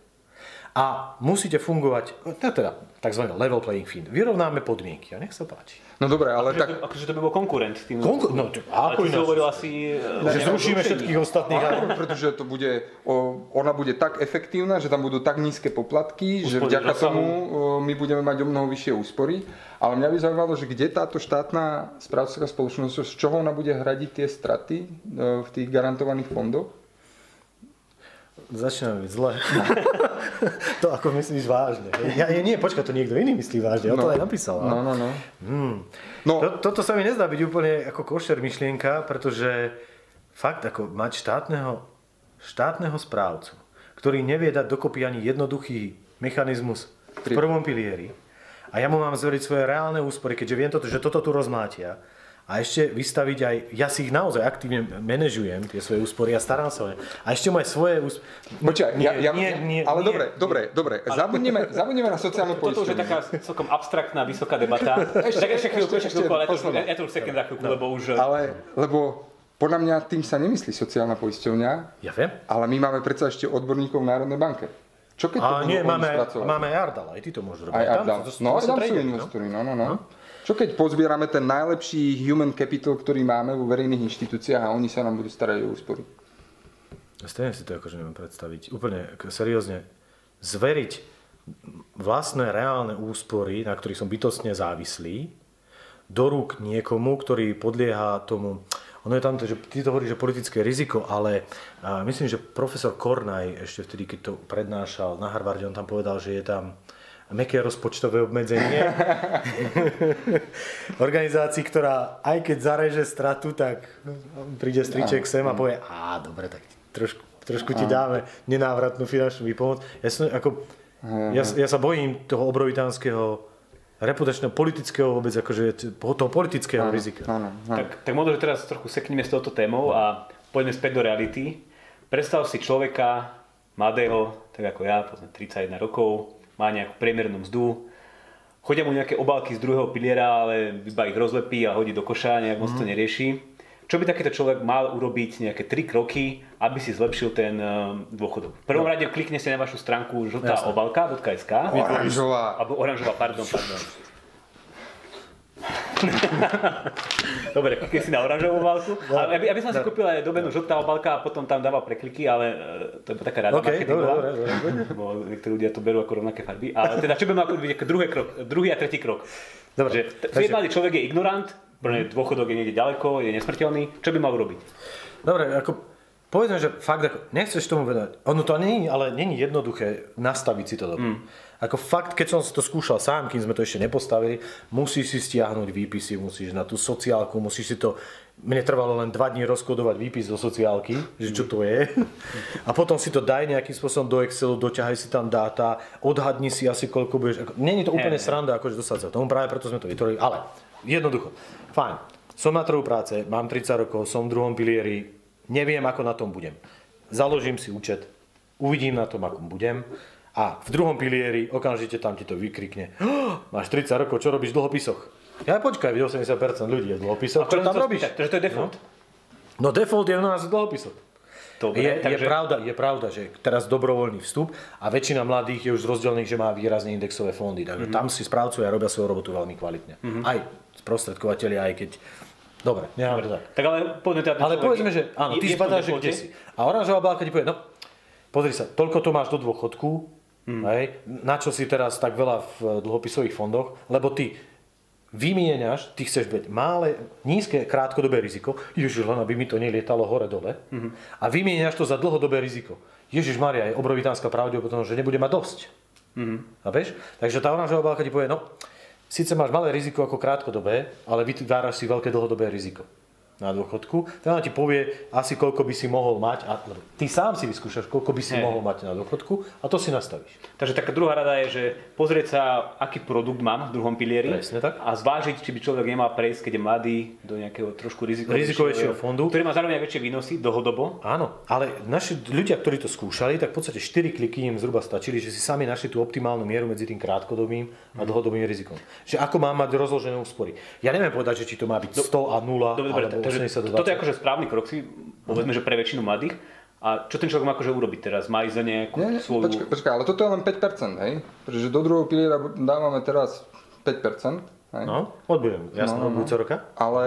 [SPEAKER 2] A musíte fungovať, no teda tzv. level playing field. Vyrovnáme podmienky a nech sa páči.
[SPEAKER 3] No dobre, ale
[SPEAKER 1] Akože
[SPEAKER 3] tak...
[SPEAKER 1] to, akože to by bol konkurent tým.
[SPEAKER 2] Konkur- no, to-
[SPEAKER 1] ale
[SPEAKER 2] ako
[SPEAKER 1] ty si
[SPEAKER 2] ináč?
[SPEAKER 1] hovoril asi... e,
[SPEAKER 2] Že zrušíme všetkých ostatných.
[SPEAKER 3] Áno, pretože to bude, o, ona bude tak efektívna, že tam budú tak nízke poplatky, že
[SPEAKER 1] Úspory
[SPEAKER 3] vďaka
[SPEAKER 1] rozsahu.
[SPEAKER 3] tomu o, my budeme mať o mnoho vyššie úspory. Ale mňa by zaujímalo, že kde táto štátna správcovská spoločnosť, z čoho ona bude hradiť tie straty e, v tých garantovaných fondoch?
[SPEAKER 2] Začína byť zle. *laughs* to ako myslíš vážne. Ja, ja nie, počkaj, to niekto iný myslí vážne. On to
[SPEAKER 3] No.
[SPEAKER 2] aj napísal.
[SPEAKER 3] No, no, no.
[SPEAKER 2] Hmm.
[SPEAKER 3] No,
[SPEAKER 2] To, toto sa mi nezdá byť úplne ako košer myšlienka, pretože fakt ako mať štátneho, štátneho správcu, ktorý nevie dať dokopy ani jednoduchý mechanizmus v prvom pilieri a ja mu mám zveriť svoje reálne úspory, keďže viem toto, že toto tu rozmátia a ešte vystaviť aj, ja si ich naozaj aktívne manažujem, tie svoje úspory a starám sa o ne. A ešte moje svoje úspory.
[SPEAKER 3] Počkaj, ja, ja,
[SPEAKER 2] nie, nie,
[SPEAKER 3] ale
[SPEAKER 2] nie.
[SPEAKER 3] dobre, dobre, dobre. Zabudneme, zabudneme na sociálnu
[SPEAKER 1] Toto už je taká celkom abstraktná, vysoká debata. *laughs*
[SPEAKER 3] Ešte,
[SPEAKER 1] tak ešte chvíľku,
[SPEAKER 3] ešte,
[SPEAKER 1] chvíľku, ale ja to, už-
[SPEAKER 3] posledná.
[SPEAKER 1] ja to už seknem za chvíľku, lebo už...
[SPEAKER 3] Ale, lebo podľa mňa tým sa nemyslí sociálna poisťovňa,
[SPEAKER 2] Ja viem.
[SPEAKER 3] ale my máme predsa ešte odborníkov v Národnej banke. Čo keď to
[SPEAKER 2] A nie, máme, máme aj Ardal, aj ty to môžeš robiť.
[SPEAKER 3] Aj
[SPEAKER 2] Tam
[SPEAKER 3] Ardal.
[SPEAKER 2] to- to-
[SPEAKER 3] No,
[SPEAKER 2] to
[SPEAKER 3] tam sú
[SPEAKER 2] no.
[SPEAKER 3] investori, no, no, no. Čo keď pozbierame ten najlepší human capital, ktorý máme vo verejných inštitúciách a oni sa nám budú starať o úspory?
[SPEAKER 2] Stejne si to akože neviem predstaviť. Úplne seriózne. Zveriť vlastné reálne úspory, na ktorých som bytostne závislý, do rúk niekomu, ktorý podlieha tomu... Ono je tam, že ty to hovoríš, že politické riziko, ale myslím, že profesor Kornaj ešte vtedy, keď to prednášal na Harvarde, on tam povedal, že je tam meké rozpočtové obmedzenie *laughs* organizácii, ktorá aj keď zareže stratu, tak príde striček sem a povie, a dobre, tak trošku, trošku ti dáme nenávratnú finančnú výpomoc. Ja, som, ako, ja, ja sa bojím toho obrovitánskeho reputačného politického vôbec, akože toho politického rizika.
[SPEAKER 3] Áno, áno.
[SPEAKER 1] Tak, tak možno, že teraz trochu sekneme s touto témou a poďme späť do reality. Predstav si človeka, mladého, tak ako ja, povedzme 31 rokov, má nejakú priemernú mzdu, chodia mu nejaké obálky z druhého piliera, ale iba ich rozlepí a hodí do koša, nejak moc to nerieši. Čo by takýto človek mal urobiť nejaké tri kroky, aby si zlepšil ten uh, dôchodok? V prvom rade klikne si na vašu stránku žltá obalka.sk
[SPEAKER 3] Oranžová.
[SPEAKER 1] alebo oranžová, pardon, pardon. *laughs* Dobre, klikni si na oranžovú obálku. Ale aby, aby som si kúpil aj dobenú žltá obálka a potom tam dával prekliky, ale e, to je taká rada
[SPEAKER 2] OK,
[SPEAKER 1] marketingová.
[SPEAKER 2] dobre, dobre.
[SPEAKER 1] Lebo niektorí ľudia to berú ako rovnaké farby. Ale teda, čo by mal byť ako druhý krok, druhý a tretí krok?
[SPEAKER 2] Dobre,
[SPEAKER 1] Že mladý človek je ignorant, pre dôchodok je niekde ďaleko, je nesmrteľný. Čo by mal urobiť?
[SPEAKER 2] Dobre, ako povedzme, že fakt ako, nechceš tomu vedať. Ono to nie, ale není jednoduché nastaviť si to dobre. Ako fakt, keď som to skúšal sám, kým sme to ešte nepostavili, musíš si stiahnuť výpisy, musíš na tú sociálku, musíš si to... Mne trvalo len dva dní rozkodovať výpis do sociálky, že čo to je. A potom si to daj nejakým spôsobom do Excelu, doťahaj si tam dáta, odhadni si asi koľko budeš... Ako, není to úplne sranda, akože dostať sa. Tomu práve preto sme to vytvorili. Ale jednoducho, fajn. Som na trhu práce, mám 30 rokov, som v druhom pilieri, neviem, ako na tom budem. Založím si účet, uvidím na tom, ako budem a v druhom pilieri okamžite tam ti to vykrikne. "Oh, máš 30 rokov, čo robíš v dlhopisoch? Ja počkaj, 80% ľudí je v dlhopisoch, čo tam robíš?
[SPEAKER 1] Takže to je default.
[SPEAKER 2] No default je u nás v dlhopisoch.
[SPEAKER 1] Dobre,
[SPEAKER 2] Je, je,
[SPEAKER 1] takže...
[SPEAKER 2] pravda, je pravda, že teraz dobrovoľný vstup a väčšina mladých je už rozdelených, že má výrazne indexové fondy. Takže mm-hmm. tam si správcovia robia svoju robotu veľmi kvalitne. Mm-hmm. Aj sprostredkovateľi, aj keď... Dobre, necháme to tak.
[SPEAKER 1] Tak ale poďme teda...
[SPEAKER 2] Ale
[SPEAKER 1] človek
[SPEAKER 2] povedzme, že áno,
[SPEAKER 1] je-
[SPEAKER 2] ty padáš, že kde si. A oranžová bálka ti povie, no, pozri sa, toľko to máš do dôchodku,
[SPEAKER 1] Hmm.
[SPEAKER 2] hej, na čo si teraz tak veľa v dlhopisových fondoch, lebo ty vymieňaš, ty chceš byť mále, nízke krátkodobé riziko, ježiš, len aby mi to nelietalo hore-dole,
[SPEAKER 1] Hmm.
[SPEAKER 2] a vymieňaš to za dlhodobé riziko. Ježiš Maria, je obrovitánska pravdepodobnosť, že nebude mať dosť.
[SPEAKER 1] Hmm.
[SPEAKER 2] A vieš? Takže tá oranžová bálka ti povie, no, síce máš malé riziko ako krátkodobé, ale vytváraš si veľké dlhodobé riziko na dôchodku. Ten ti povie asi koľko by si mohol mať, a ty sám si vyskúšaš, koľko by si
[SPEAKER 1] Hej.
[SPEAKER 2] mohol mať na dôchodku a to si nastavíš.
[SPEAKER 1] Takže taká druhá rada je, že pozrieť sa, aký produkt mám v druhom pilieri
[SPEAKER 2] Presne tak.
[SPEAKER 1] a zvážiť, či by človek nemal prejsť, keď je mladý, do nejakého trošku rizikovejšieho,
[SPEAKER 2] Rizikovejšieho fondu.
[SPEAKER 1] ktorý má zároveň väčšie výnosy dlhodobo.
[SPEAKER 2] Áno, ale naši ľudia, ktorí to skúšali, tak v podstate 4 kliky im zhruba stačili, že si sami našli tú optimálnu mieru medzi tým krátkodobým a dlhodobým rizikom. Že ako má mať rozložené úspory. Ja neviem povedať, že či to má byť 100 a 0
[SPEAKER 1] Dobre, dobre,
[SPEAKER 2] alebo
[SPEAKER 1] takže
[SPEAKER 2] 80 a 20.
[SPEAKER 1] toto je akože správny krok si, povedzme, že pre väčšinu mladých. A čo ten človek má akože urobiť teraz? Má ísť za nejakú
[SPEAKER 3] Nie, nie,
[SPEAKER 1] svoju...
[SPEAKER 3] počkaj, počkaj, ale toto je len 5%, hej? Pretože do druhého piliera dávame teraz 5%, hej?
[SPEAKER 2] No, odbujem, jasno,
[SPEAKER 3] No, no, no.
[SPEAKER 2] budúceho roka.
[SPEAKER 3] Ale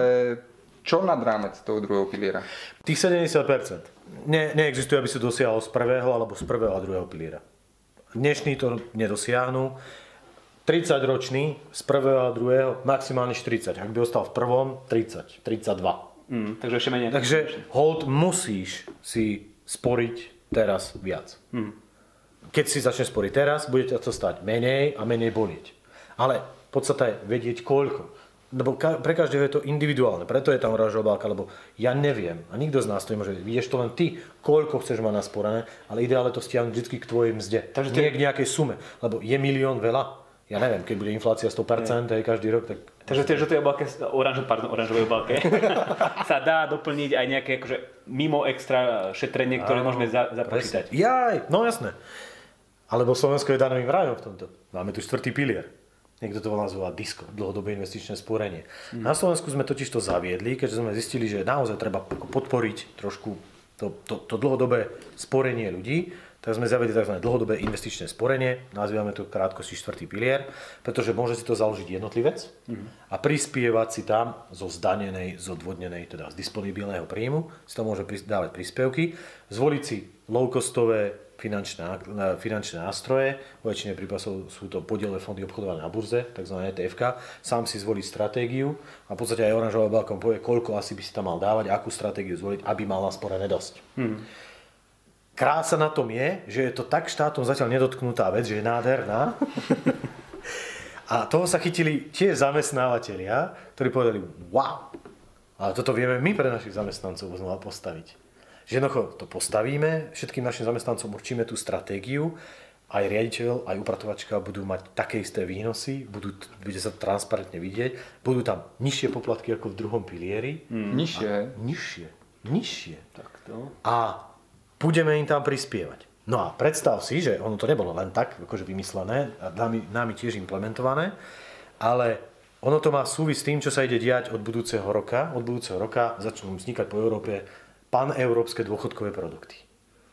[SPEAKER 3] čo nad rámec toho druhého piliera?
[SPEAKER 2] Tých 70% ne, neexistuje, aby si dosiahol z prvého alebo z prvého a druhého piliera. Dnešní to nedosiahnu. 30 ročný z prvého a druhého, maximálne 40. Ak by ostal v prvom, 30, 32.
[SPEAKER 1] Mm, takže ešte menej.
[SPEAKER 2] Takže hold musíš si sporiť teraz viac. Keď si začneš sporiť teraz, bude ťa to stať menej a menej bolieť. Ale podstata je vedieť koľko. Lebo ka- pre každého je to individuálne, preto je tam oranžová obálka, lebo ja neviem a nikto z nás to nemôže, vidieš to len ty, koľko chceš mať nasporené, ale ideálne to stiahnuť vždy k tvojej mzde,
[SPEAKER 1] Takže
[SPEAKER 2] nie k nejakej sume, lebo je milión veľa, ja neviem, keď bude inflácia 100% aj každý rok, tak
[SPEAKER 1] Takže do tej obálke, oranžo, pardon, oranžovej obálke *laughs* sa dá doplniť aj nejaké akože mimo extra šetrenie, ktoré môžeme za, započítať.
[SPEAKER 2] Jaj, no jasné. Alebo Slovensko je danovým rajom v tomto. Máme tu štvrtý pilier. Niekto to nazýva DISCO, dlhodobé investičné sporenie. Na Slovensku sme totiž to zaviedli, keďže sme zistili, že naozaj treba podporiť trošku to, to, to dlhodobé sporenie ľudí, tak sme zaviedli tzv. dlhodobé investičné sporenie, nazývame to krátkosti štvrtý pilier, pretože môže si to založiť jednotlivec a prispievať si tam zo zdanenej, zo odvodnenej, teda z disponibilného príjmu, si to môže dávať príspevky, zvoliť si low-costové finančné, na- finančné nástroje, vo väčšine prípadov sú, to podielové fondy obchodované na burze, tzv. ETF, sám si zvoliť stratégiu a v podstate aj oranžová mu povie, koľko asi by si tam mal dávať, akú stratégiu zvoliť, aby mal nasporené dosť. Krása na tom je, že je to tak štátom zatiaľ nedotknutá vec, že je nádherná. A toho sa chytili tie zamestnávateľia, ktorí povedali, wow, ale toto vieme my pre našich zamestnancov znova postaviť. Že jednoducho to postavíme, všetkým našim zamestnancom určíme tú stratégiu, aj riaditeľ, aj upratovačka budú mať také isté výnosy, budú, bude sa transparentne vidieť, budú tam nižšie poplatky ako v druhom pilieri,
[SPEAKER 3] Nižšie.
[SPEAKER 2] nižšie, nižšie
[SPEAKER 1] Takto.
[SPEAKER 2] a budeme im tam prispievať. No a predstav si, že ono to nebolo len tak akože vymyslené a nami, nami tiež implementované, ale ono to má súvisť s tým, čo sa ide diať od budúceho roka. Od budúceho roka začnú vznikať po Európe paneurópske dôchodkové produkty.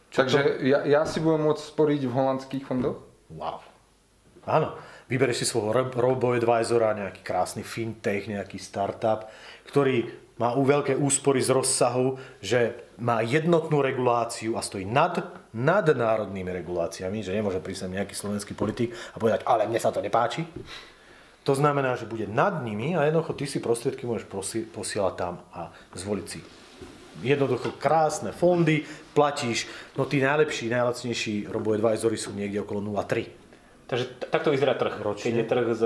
[SPEAKER 3] Takže ja, ja si budem môcť sporiť v holandských fondoch?
[SPEAKER 2] Wow. Áno, vybereš si svojho robo-advisora, nejaký krásny fintech, nejaký startup, ktorý má u veľké úspory z rozsahu, že má jednotnú reguláciu a stojí nad nadnárodnými reguláciami, že nemôže prísť sem nejaký slovenský politik a povedať, ale mne sa to nepáči. To znamená, že bude nad nimi a jednoducho ty si prostriedky môžeš posi- posielať tam a zvoliť si jednoducho krásne fondy, platíš, no tí najlepší, najlacnejší robo-advisory sú niekde okolo 0,3.
[SPEAKER 1] Takže takto vyzerá trh.
[SPEAKER 2] Ročne.
[SPEAKER 1] Keď je trh s,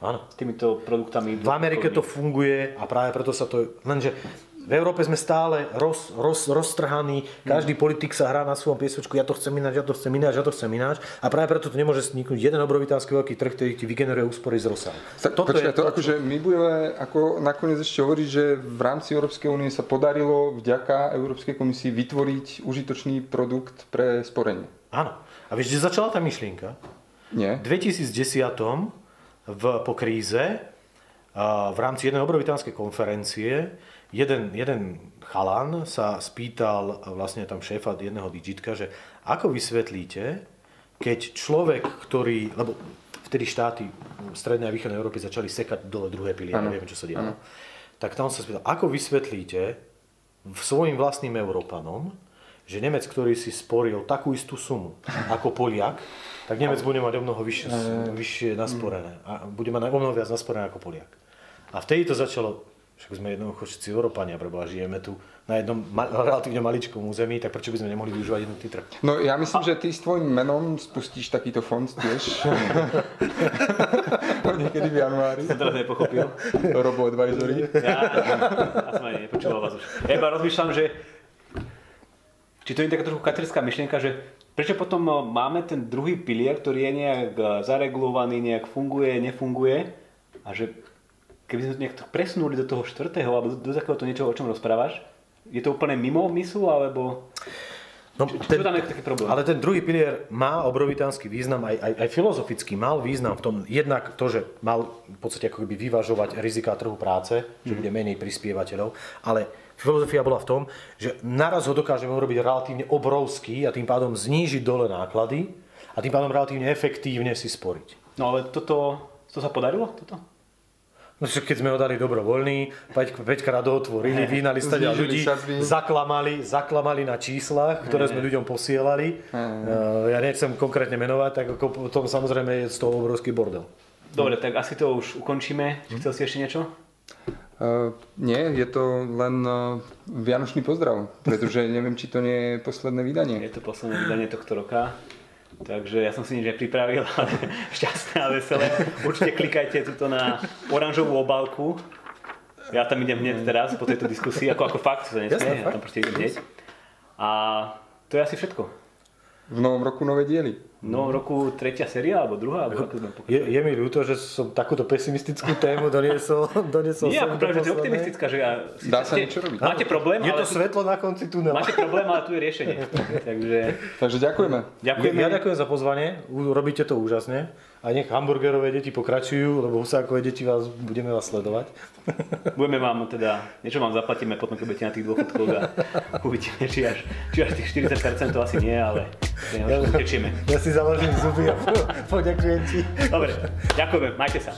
[SPEAKER 2] Áno.
[SPEAKER 1] s týmito produktami.
[SPEAKER 2] V Amerike to funguje a práve preto sa to... Lenže v Európe sme stále roz, roz, roztrhaní, každý politik sa hrá na svojom piesočku, ja to chcem ináč, ja to chcem ináč, ja to chcem ináč a práve preto to nemôže vzniknúť jeden obrovitánsky veľký trh, ktorý ti vygeneruje úspory z rozsahu. Toto je
[SPEAKER 3] to akože my budeme ako nakoniec ešte hovoriť, že v rámci Európskej únie sa podarilo vďaka Európskej komisii vytvoriť užitočný produkt pre sporenie.
[SPEAKER 2] Áno. A vieš, kde začala tá myšlienka?
[SPEAKER 3] Nie?
[SPEAKER 2] V 2010 v, po kríze v rámci jednej obrovitánskej konferencie jeden, jeden chalan sa spýtal vlastne tam šéfa jedného digitka, že ako vysvetlíte, keď človek, ktorý, lebo vtedy štáty v strednej a východnej Európy začali sekať dole druhé piliere,
[SPEAKER 3] Áno.
[SPEAKER 2] nevieme, čo sa dialo. Tak tam sa spýtal, ako vysvetlíte svojim vlastným Európanom, že Nemec, ktorý si sporil takú istú sumu ako Poliak, tak Nemec bude mať o mnoho vyššie, vyššie nasporené. A bude mať o mnoho viac nasporené ako Poliak. A vtedy to začalo, však sme jednoducho všetci Európania, preboha, žijeme tu na jednom ma- relatívne maličkom území, tak prečo by sme nemohli využívať jednotný trh?
[SPEAKER 3] No ja myslím, že ty s tvojim menom spustíš takýto fond tiež. *laughs* Niekedy v januári.
[SPEAKER 1] Som teraz nepochopil.
[SPEAKER 3] Robo Advisory.
[SPEAKER 1] Ja, ja som ani nepočúval vás už. Ja iba rozmýšľam, že či to je taká trochu katerská myšlienka, že prečo potom eh, máme ten druhý pilier, ktorý je nejak eh, zaregulovaný, nejak funguje, nefunguje? A že keby sme to nejak presunuli do toho štvrtého alebo do, do takéhoto niečoho, o čom rozprávaš, je to úplne mimo myslu, alebo
[SPEAKER 2] No,
[SPEAKER 1] či, či to tam je taký problém?
[SPEAKER 2] Ale ten druhý pilier má obrovitánsky význam, aj, aj, aj filozoficky mal význam v tom, jednak to, že mal v podstate ako keby vyvažovať rizika trhu práce, že bude menej prispievateľov, ale filozofia bola v tom, že naraz ho dokážeme urobiť relatívne obrovský a tým pádom znížiť dole náklady a tým pádom relatívne efektívne si sporiť.
[SPEAKER 1] No ale toto, to sa podarilo? Toto?
[SPEAKER 2] No keď sme ho dali dobrovoľný, 5, 5 krát ho otvorili, vyhnali stade
[SPEAKER 3] Znížili
[SPEAKER 2] ľudí,
[SPEAKER 3] sadzby.
[SPEAKER 2] zaklamali, zaklamali na číslach, ktoré sme ľuďom posielali. Uh, Ja nechcem konkrétne menovať, tak ako potom samozrejme je z toho obrovský bordel.
[SPEAKER 1] Dobre, tak asi to už ukončíme. Či chcel si ešte niečo?
[SPEAKER 3] Uh, nie, je to len uh, vianočný pozdrav, pretože *laughs* neviem, či to nie je posledné vydanie.
[SPEAKER 1] Je to posledné vydanie tohto roka. Takže ja som si nič nepripravil, *laughs* ale šťastné a veselé. Určite klikajte tuto na oranžovú obálku. Ja tam idem hneď teraz po tejto diskusii, ako, ako fakt, sa nesmie, ja tam proste idem hneď. A to je asi všetko.
[SPEAKER 3] V novom roku nové diely.
[SPEAKER 1] No roku tretia séria, alebo druhá, alebo ako sme
[SPEAKER 2] Je, je mi ľúto, že som takúto pesimistickú tému doniesol, doniesol
[SPEAKER 1] Nie, ako práve, že je optimistická, že ja...
[SPEAKER 3] Dá sa
[SPEAKER 1] ste-
[SPEAKER 3] niečo robiť.
[SPEAKER 1] Máte problém,
[SPEAKER 2] Je
[SPEAKER 1] ale...
[SPEAKER 2] to svetlo na konci tunela.
[SPEAKER 1] Máte problém, ale tu je riešenie. *laughs* Takže
[SPEAKER 3] Takže ďakujeme.
[SPEAKER 1] ďakujeme.
[SPEAKER 2] Ja ďakujem za pozvanie, robíte to úžasne. A nech hamburgerové deti pokračujú, lebo husákové deti vás, budeme vás sledovať. *laughs*
[SPEAKER 1] Budeme vám teda, niečo vám zaplatíme potom, keď budete na tých dôchodkoch a uvidíme, či až, či až tých 40% to asi nie, ale *laughs* tečieme.
[SPEAKER 2] Ja si založím zuby a poďakujem ti.
[SPEAKER 1] Dobre, ďakujeme, majte sa.